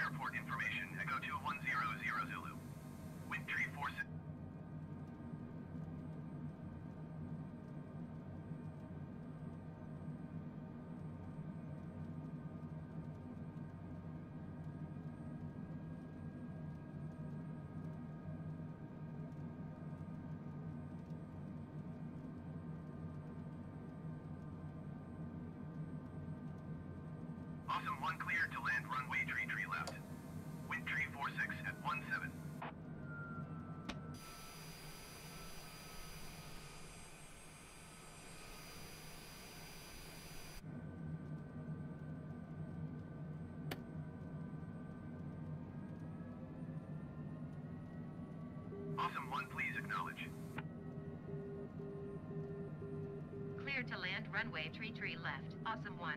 airport information. Echo 2100 Zulu. Wind tree 46. Awesome 1 cleared to land runway tree tree left. Wind tree 46 at 17. Awesome 1 please acknowledge. Clear to land runway tree tree left. Awesome 1.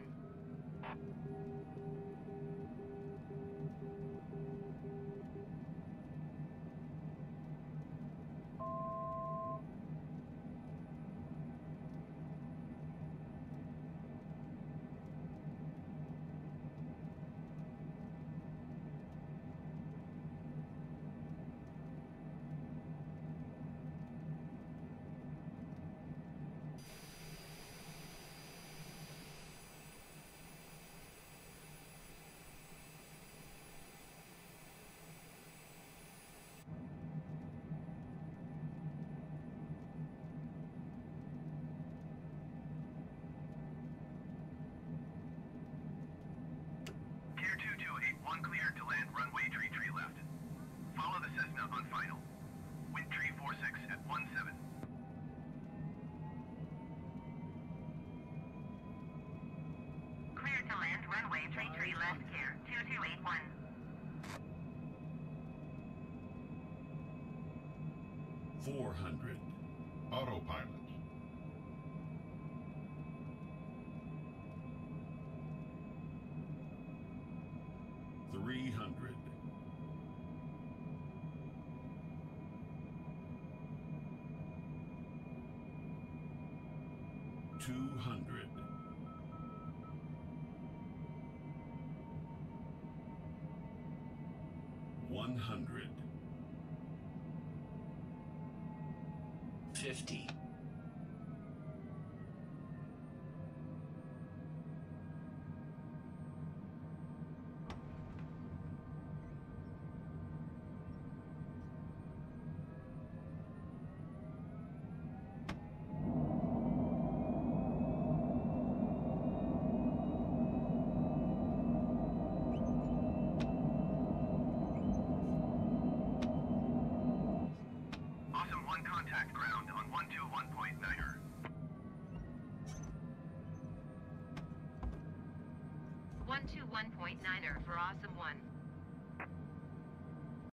To land runway tree tree left. Follow the Cessna on final. Wind tree 46 at 17. Clear to land runway tree tree left. Care 2281. Four hundred. Autopilot. Three hundred. Two hundred. One hundred. Fifty. 121.9er. One two one point niner for awesome one.